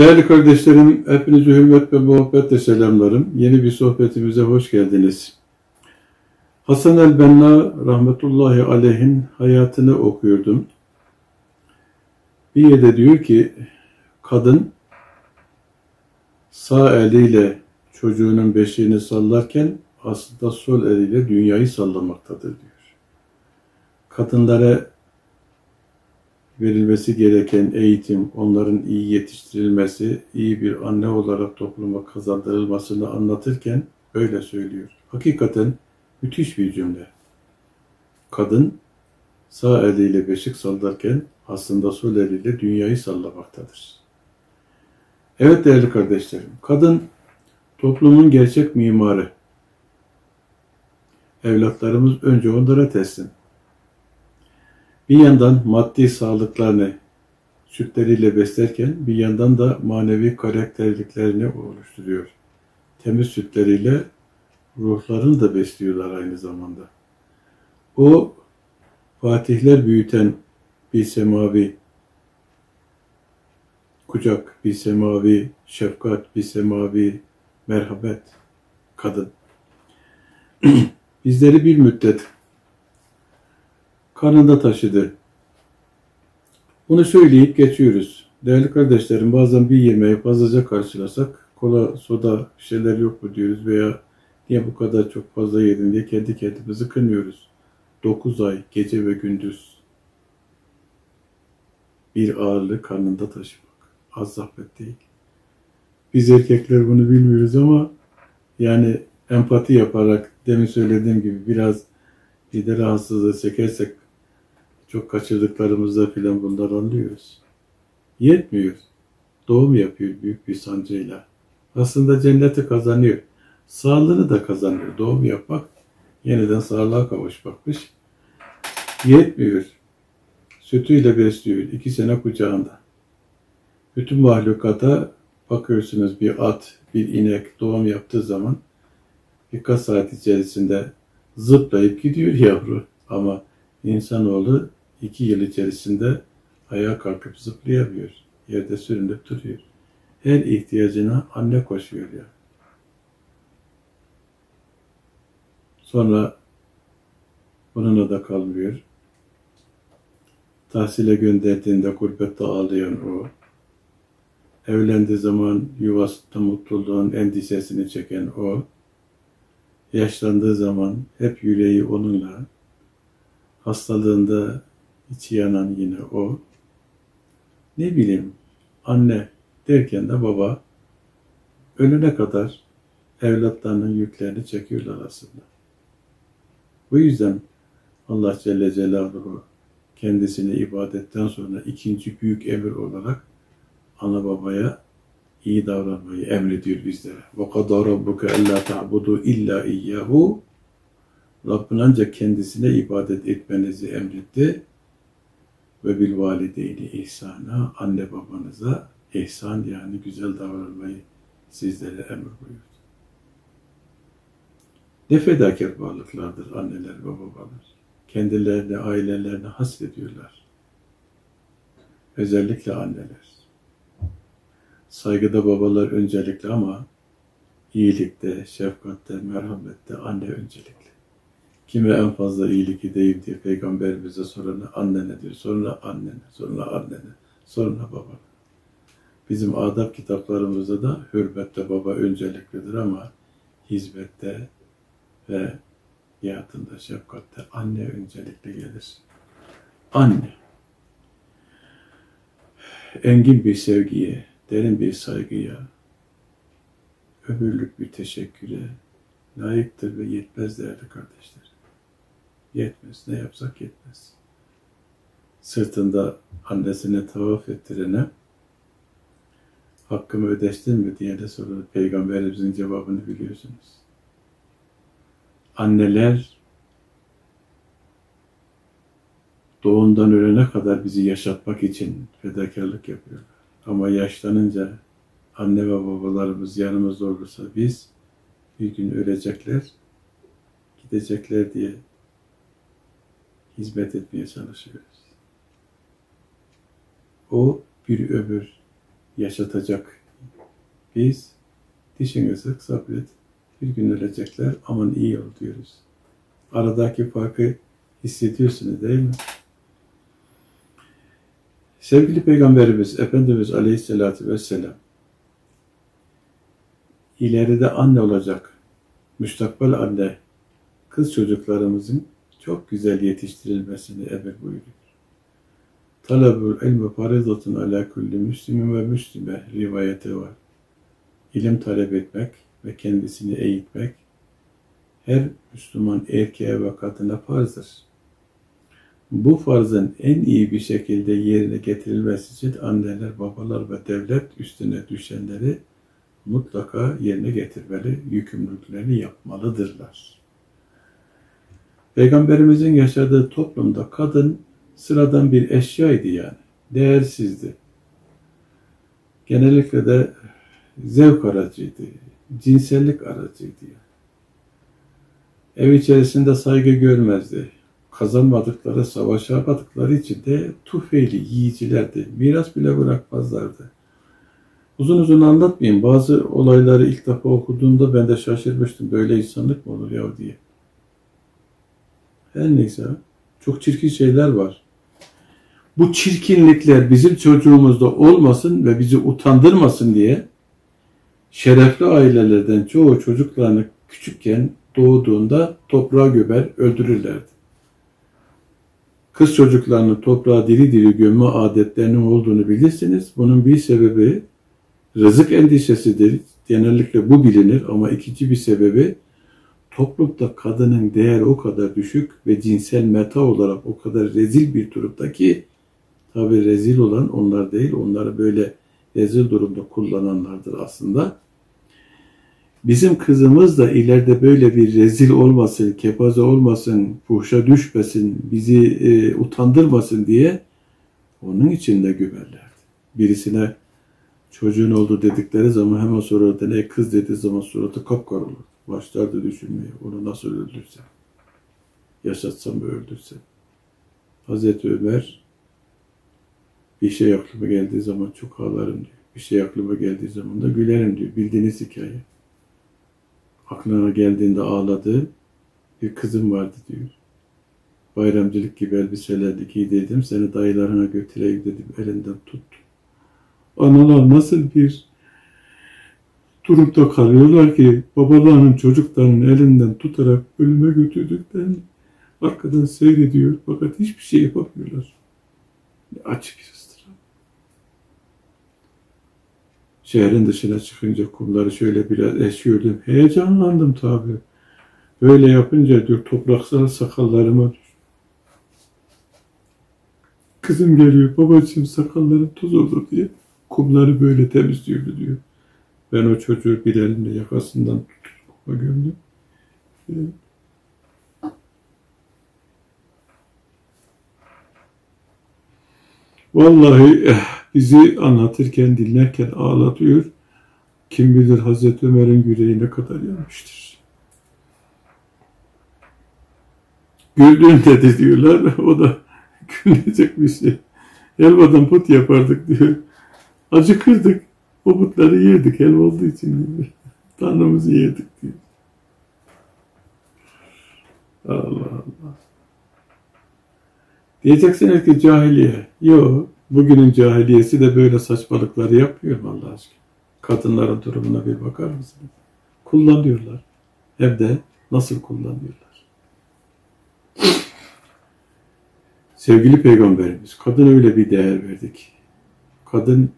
Değerli kardeşlerim, hepinizi hürmet ve muhabbetle selamlarım. Yeni bir sohbetimize hoş geldiniz. Hasan el-Benna rahmetullahi aleyhin hayatını okuyordum. Bir yerde diyor ki, kadın sağ eliyle çocuğunun beşiğini sallarken aslında sol eliyle dünyayı sallamaktadır diyor. Kadınlara verilmesi gereken eğitim, onların iyi yetiştirilmesi, iyi bir anne olarak topluma kazandırılmasını anlatırken öyle söylüyor. Hakikaten müthiş bir cümle. Kadın sağ eliyle beşik sallarken aslında sol eliyle dünyayı sallamaktadır. Evet değerli kardeşlerim, kadın toplumun gerçek mimarı. Evlatlarımız önce onlara teslim. Bir yandan maddi sağlıklarını sütleriyle beslerken bir yandan da manevi karakterliklerini oluşturuyor. Temiz sütleriyle ruhlarını da besliyorlar aynı zamanda. O fatihler büyüten bir semavi kucak, bir semavi şefkat, bir semavi merhamet kadın. Bizleri bir müddet karnında taşıdı. Bunu söyleyip geçiyoruz. Değerli kardeşlerim bazen bir yemeği fazlaca karşılasak kola, soda şeyler yok mu diyoruz veya niye bu kadar çok fazla yedin diye kendi kendimizi kınıyoruz. 9 ay gece ve gündüz bir ağırlığı karnında taşımak. Az zahmet değil. Biz erkekler bunu bilmiyoruz ama yani empati yaparak demin söylediğim gibi biraz lider rahatsızlığı çekersek çok kaçırdıklarımızda filan bunları anlıyoruz. Yetmiyor. Doğum yapıyor büyük bir sancıyla. Aslında cenneti kazanıyor. Sağlığını da kazanıyor. Doğum yapmak yeniden sağlığa kavuşmakmış. Yetmiyor. Sütüyle besliyor. iki sene kucağında. Bütün mahlukata bakıyorsunuz bir at, bir inek doğum yaptığı zaman birkaç saat içerisinde zıplayıp gidiyor yavru. Ama insanoğlu iki yıl içerisinde ayağa kalkıp zıplayamıyor. Yerde sürünüp duruyor. Her ihtiyacına anne koşuyor ya. Sonra bununla da kalmıyor. Tahsile gönderdiğinde gurbette ağlayan o. Evlendiği zaman yuvasında mutluluğun endişesini çeken o. Yaşlandığı zaman hep yüreği onunla. Hastalığında içi yanan yine o. Ne bileyim anne derken de baba ölene kadar evlatlarının yüklerini çekiyorlar aslında. Bu yüzden Allah Celle Celaluhu kendisine ibadetten sonra ikinci büyük emir olarak ana babaya iyi davranmayı emrediyor bizlere. وَقَدَى رَبُّكَ اَلَّا تَعْبُدُوا اِلَّا اِيَّهُ Rabbin ancak kendisine ibadet etmenizi emretti ve bil valideyni ihsana anne babanıza ihsan yani güzel davranmayı sizlere emir buyurdu. Ne fedakar varlıklardır anneler ve babalar. Kendilerine, ailelerine hasrediyorlar. Özellikle anneler. Saygıda babalar öncelikli ama iyilikte, şefkatte, merhamette anne öncelikli. Kime en fazla iyilik edeyim diye peygamberimize sorana annene diyor. Sonra annene, sonra annene, sonra babana. Bizim adab kitaplarımızda da hürmette baba önceliklidir ama hizmette ve yatında, şefkatte anne öncelikli gelir. Anne. Engin bir sevgiye, derin bir saygıya, ömürlük bir teşekküre layıktır ve yetmez değerli kardeşler. Yetmez. Ne yapsak yetmez. Sırtında annesine tavaf ettirene hakkımı ödeştin mi diye de sorulur. Peygamberimizin cevabını biliyorsunuz. Anneler doğumdan ölene kadar bizi yaşatmak için fedakarlık yapıyorlar. Ama yaşlanınca anne ve babalarımız yanımızda olursa biz bir gün ölecekler, gidecekler diye hizmet etmeye çalışıyoruz. O bir ömür yaşatacak. Biz dişini sık sabret. Bir gün ölecekler aman iyi ol diyoruz. Aradaki farkı hissediyorsunuz değil mi? Sevgili Peygamberimiz Efendimiz Aleyhisselatü Vesselam ileride anne olacak müstakbel anne kız çocuklarımızın çok güzel yetiştirilmesini emir buyuruyor. Talabul ilmi farizatun ala kulli müslimin ve müslime rivayeti var. İlim talep etmek ve kendisini eğitmek her Müslüman erkeğe ve kadına farzdır. Bu farzın en iyi bir şekilde yerine getirilmesi için anneler, babalar ve devlet üstüne düşenleri mutlaka yerine getirmeli, yükümlülüklerini yapmalıdırlar. Peygamberimizin yaşadığı toplumda kadın sıradan bir eşyaydı yani. Değersizdi. Genellikle de zevk aracıydı. Cinsellik aracıydı yani. Ev içerisinde saygı görmezdi. Kazanmadıkları, savaşamadıkları için de tufeyli yiyicilerdi. Miras bile bırakmazlardı. Uzun uzun anlatmayayım. Bazı olayları ilk defa okuduğumda ben de şaşırmıştım. Böyle insanlık mı olur ya diye. Her neyse. Çok çirkin şeyler var. Bu çirkinlikler bizim çocuğumuzda olmasın ve bizi utandırmasın diye şerefli ailelerden çoğu çocuklarını küçükken doğduğunda toprağa göber öldürürlerdi. Kız çocuklarını toprağa diri diri gömme adetlerinin olduğunu bilirsiniz. Bunun bir sebebi rızık endişesidir. Genellikle bu bilinir ama ikinci bir sebebi toplumda kadının değeri o kadar düşük ve cinsel meta olarak o kadar rezil bir durumda ki tabi rezil olan onlar değil, onları böyle rezil durumda kullananlardır aslında. Bizim kızımız da ileride böyle bir rezil olmasın, kepaze olmasın, fuhşa düşmesin, bizi e, utandırmasın diye onun için de güverlerdi. Birisine çocuğun oldu dedikleri zaman hemen sorardı ne kız dediği zaman suratı kapkara olur. Başlardı düşünmeye onu nasıl öldürsem. Yaşatsam mı öldürsem. Hazreti Ömer bir şey aklıma geldiği zaman çok ağlarım diyor. Bir şey aklıma geldiği zaman da gülerim diyor. Bildiğiniz hikaye. Aklına geldiğinde ağladı. Bir kızım vardı diyor. Bayramcılık gibi elbiselerdi giydirdim. Seni dayılarına götüreyim dedim. Elinden tuttum analar nasıl bir durumda kalıyorlar ki babalarının çocuklarının elinden tutarak ölüme götürdüklerini arkadan seyrediyor fakat hiçbir şey yapamıyorlar. Açık bir ıstırap. Şehrin dışına çıkınca kumları şöyle biraz eşiyordum. Heyecanlandım tabi. Böyle yapınca diyor topraksal sakallarıma. Kızım geliyor babacığım sakallarım toz olur diye kumları böyle temizliyordu diyor. Ben o çocuğu bir elimle yakasından tutup gömdüm. Ee, vallahi eh, bizi anlatırken, dinlerken ağlatıyor. Kim bilir Hazreti Ömer'in yüreği ne kadar yanmıştır. Güldüğün dedi diyorlar. O da gülecek bir şey. Helvadan put yapardık diyor. Acıkırdık. O putları yerdik el olduğu için. Tanrımızı yedik diyor. Allah Allah. Diyeceksiniz ki cahiliye. Yok. Bugünün cahiliyesi de böyle saçmalıkları yapmıyor mu Allah aşkına? Kadınların durumuna bir bakar mısınız? Kullanıyorlar. Hem de nasıl kullanıyorlar? Sevgili Peygamberimiz, kadın öyle bir değer verdik. Kadın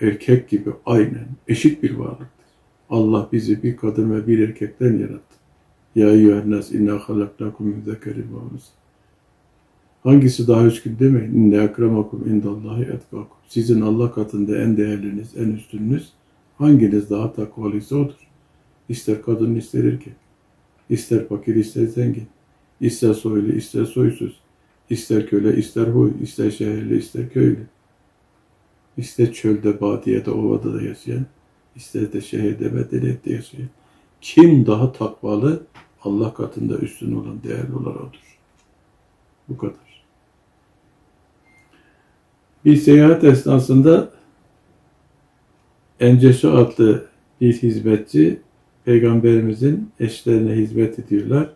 erkek gibi aynen eşit bir varlıktır. Allah bizi bir kadın ve bir erkekten yarattı. Ya eyyühennas inna halaknakum min zekerin ve Hangisi daha üstün demeyin. İnne ekremakum indallahi etkakum. Sizin Allah katında en değerliniz, en üstününüz hanginiz daha takvalıysa odur. İster kadın ister erkek. İster fakir ister zengin. İster soylu ister soysuz. İster köle ister huy. ister şehirli ister köylü. İster çölde, badiyede, ovada da yaşayan, ister de şehirde, medeniyette yaşayan. Kim daha takvalı, Allah katında üstün olan, değerli olan odur. Bu kadar. Bir seyahat esnasında Enceşu adlı bir hizmetçi peygamberimizin eşlerine hizmet ediyorlar.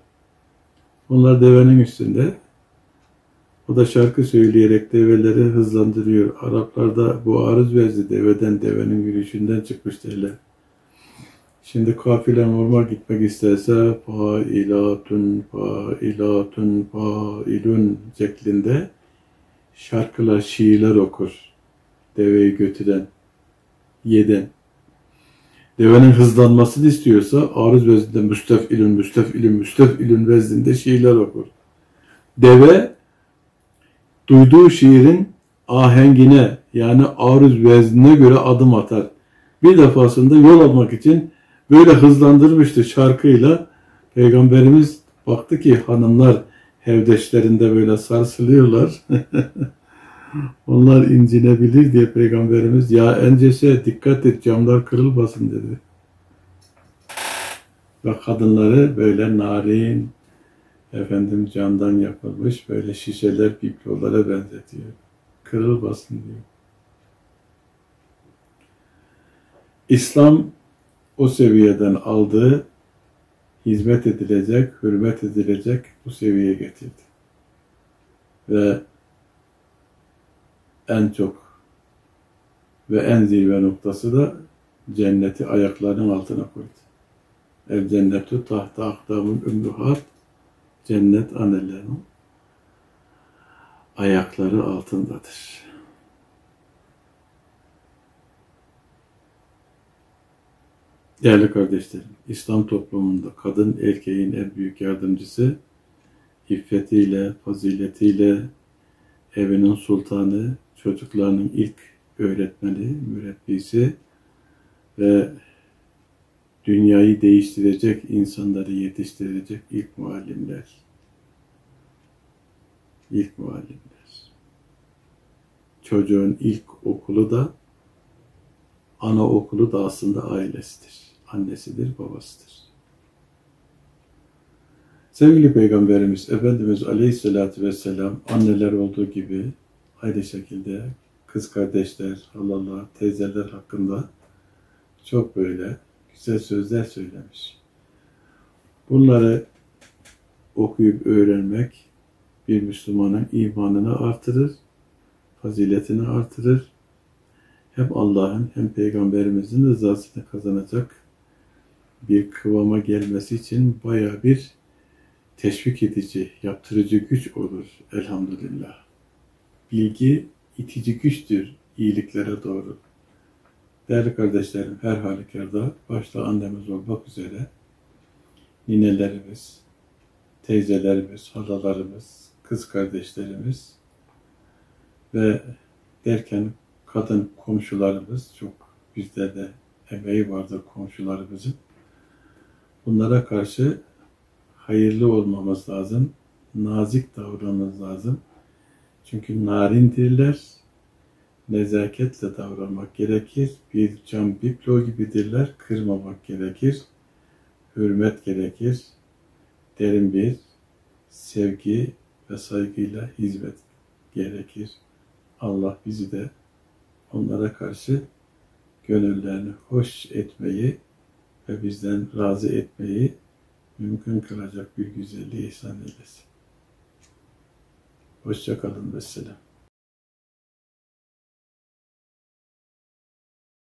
Onlar devenin üstünde. O da şarkı söyleyerek develeri hızlandırıyor. Araplarda bu arız vezli deveden, devenin yürüyüşünden çıkmış derler. Şimdi kafile normal gitmek isterse failatun, failatun, failun şeklinde şarkılar, şiirler okur. Deveyi götüren, yeden. Devenin hızlanmasını istiyorsa arız vezninde müstefilün, müstefilün, müstefilün vezninde şiirler okur. Deve duyduğu şiirin ahengine yani arız veznine göre adım atar. Bir defasında yol almak için böyle hızlandırmıştı şarkıyla. Peygamberimiz baktı ki hanımlar hevdeşlerinde böyle sarsılıyorlar. Onlar incinebilir diye Peygamberimiz ya encese dikkat et camlar kırılmasın dedi. Ve kadınları böyle narin, efendim camdan yapılmış böyle şişeler biblolara benzetiyor. Kırılmasın diyor. İslam o seviyeden aldığı hizmet edilecek, hürmet edilecek bu seviyeye getirdi. Ve en çok ve en zirve noktası da cenneti ayaklarının altına koydu. El cennetu tahta akdamın ümmühat cennet annelerinin ayakları altındadır. Değerli kardeşlerim, İslam toplumunda kadın erkeğin en büyük yardımcısı, iffetiyle, faziletiyle, evinin sultanı, çocuklarının ilk öğretmeni, mürebbisi ve dünyayı değiştirecek insanları yetiştirecek ilk muallimler. İlk muallimler. Çocuğun ilk okulu da ana okulu da aslında ailesidir. Annesidir, babasıdır. Sevgili Peygamberimiz Efendimiz Aleyhisselatü Vesselam anneler olduğu gibi aynı şekilde kız kardeşler, halalar, teyzeler hakkında çok böyle güzel sözler söylemiş. Bunları okuyup öğrenmek bir Müslümanın imanını artırır, faziletini artırır. Hem Allah'ın hem Peygamberimizin rızasını kazanacak bir kıvama gelmesi için baya bir teşvik edici, yaptırıcı güç olur elhamdülillah. Bilgi itici güçtür iyiliklere doğru. Değerli kardeşlerim, her halükarda başta annemiz olmak üzere ninelerimiz, teyzelerimiz, halalarımız, kız kardeşlerimiz ve derken kadın komşularımız çok bizde de emeği vardır komşularımızın. Bunlara karşı hayırlı olmamız lazım. Nazik davranmamız lazım. Çünkü narindirler. Nezaketle davranmak gerekir. Bir cam biplo gibidirler. Kırmamak gerekir. Hürmet gerekir. Derin bir sevgi ve saygıyla hizmet gerekir. Allah bizi de onlara karşı gönüllerini hoş etmeyi ve bizden razı etmeyi mümkün kılacak bir güzelliği ihsan eylesin. Hoşçakalın. Vesselam.